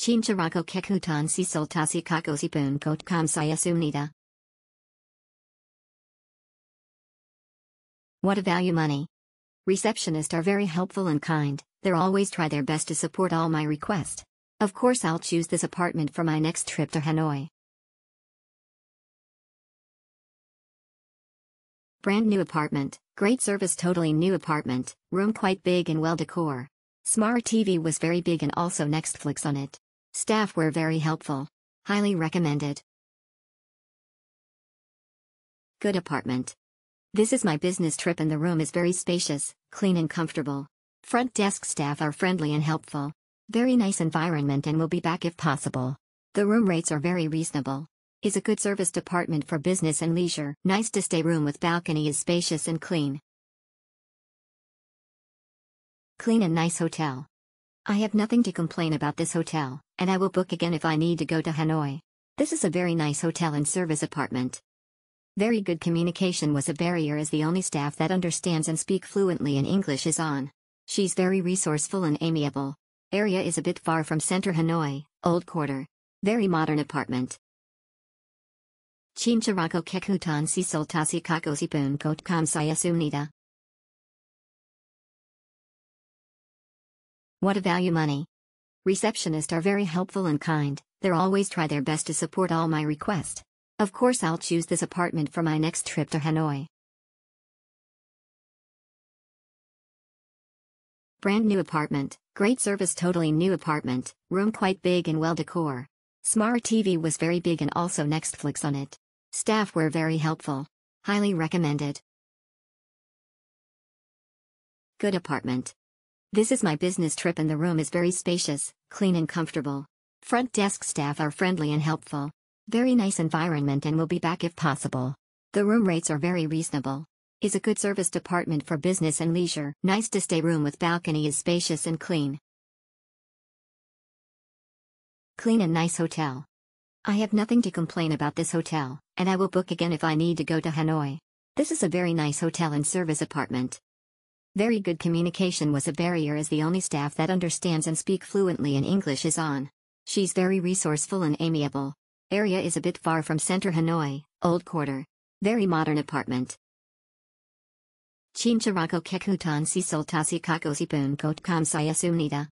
Chincharago kekutan si soltasi kakosipun kot kam saya sumnida. What a value money. Receptionists are very helpful and kind, they're always try their best to support all my request. Of course I'll choose this apartment for my next trip to Hanoi. Brand new apartment, great service totally new apartment, room quite big and well decor. Smart TV was very big and also Netflix on it. Staff were very helpful. Highly recommended. Good apartment. This is my business trip and the room is very spacious, clean and comfortable. Front desk staff are friendly and helpful. Very nice environment and will be back if possible. The room rates are very reasonable. Is a good service department for business and leisure. Nice to stay room with balcony is spacious and clean. Clean and nice hotel. I have nothing to complain about this hotel, and I will book again if I need to go to Hanoi. This is a very nice hotel and service apartment. Very good communication was a barrier as the only staff that understands and speak fluently in English is on. She's very resourceful and amiable. Area is a bit far from center Hanoi, old quarter. Very modern apartment. Chincharago kekutan si soltasi kakosipun kot kam What a value money. Receptionists are very helpful and kind, they're always try their best to support all my request. Of course I'll choose this apartment for my next trip to Hanoi. Brand new apartment, great service totally new apartment, room quite big and well decor. Smart TV was very big and also Netflix on it. Staff were very helpful. Highly recommended. Good apartment. This is my business trip and the room is very spacious, clean and comfortable. Front desk staff are friendly and helpful. Very nice environment and will be back if possible. The room rates are very reasonable. Is a good service department for business and leisure. Nice to stay room with balcony is spacious and clean. Clean and nice hotel. I have nothing to complain about this hotel, and I will book again if I need to go to Hanoi. This is a very nice hotel and service apartment. Very good communication was a barrier as the only staff that understands and speak fluently in English is on. She's very resourceful and amiable. Area is a bit far from center Hanoi, old quarter. Very modern apartment. Chincharago kekutan si soltasi kakosipun kot kam saya sumnida.